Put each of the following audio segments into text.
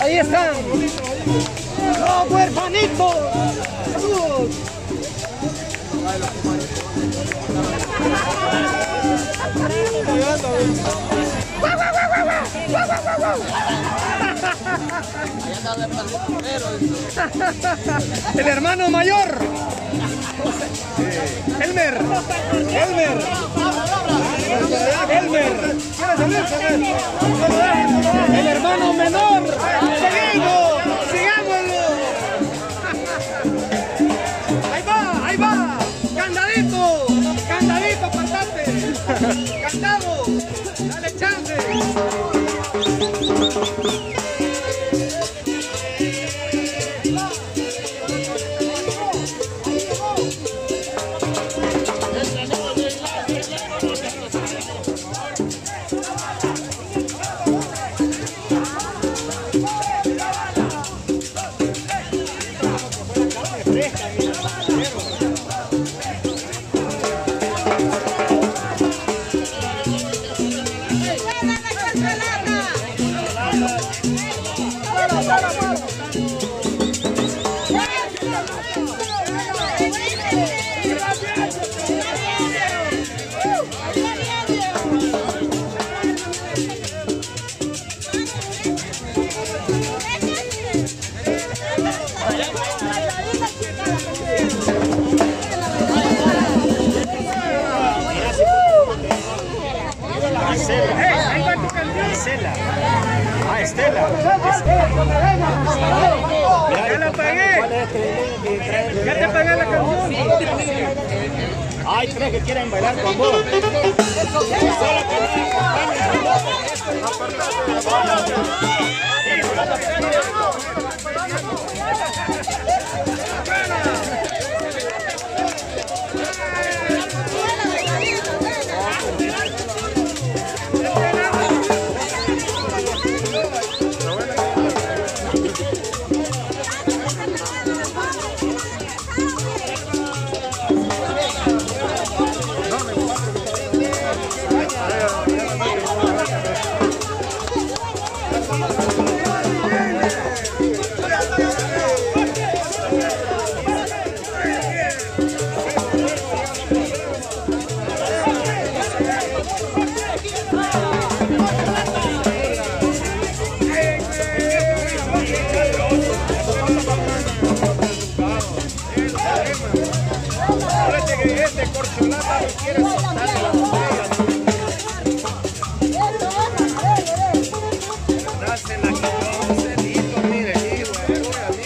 Ahí están. Los huerfanitos. Saludos. El hermano mayor. Elmer. Elmer. Elmer. El hermano menor. Estela. Ah, Estela. Ya la pagué. Ya te pagué la canción. Hay tres que quieren bailar con vos.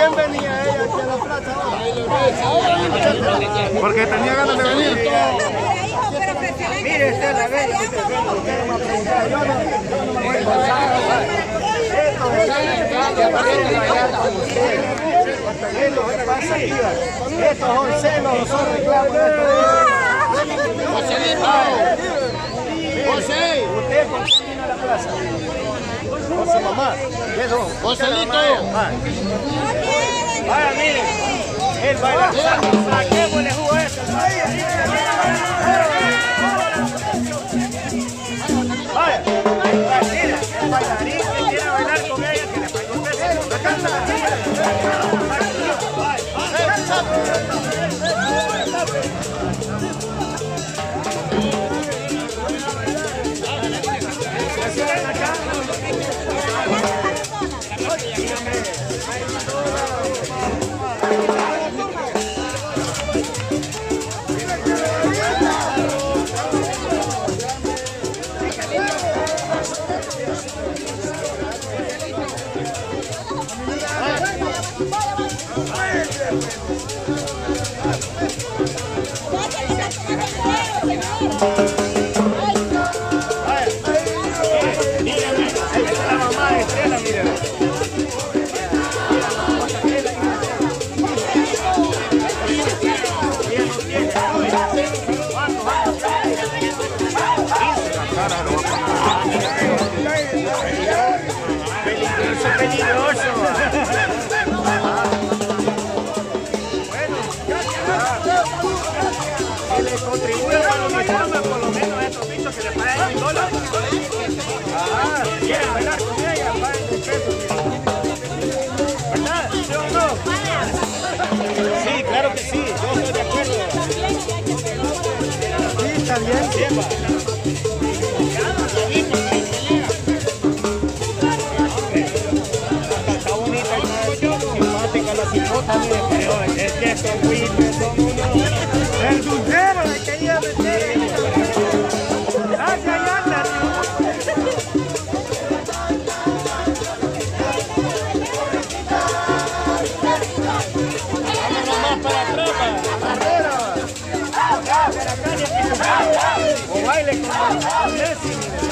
quién venía ella aquí a la plaza. Porque tenía ganas de venir. Mire, ve, usted usted no me ha preguntado, yo no, yo no me voy a pasar. Esto es lo que pasa aquí, va. Estos son celos, son reclamos. José, ¿usted a la plaza? Su mamá. Vaya, mire, él baila. Los por lo menos estos que le pagan un dólar. Ah, con ella, paguen un peso. ¿Verdad? ¿Sí o no? Sí, claro que sí, yo estoy de acuerdo. Está mire, pero es que baile Messi,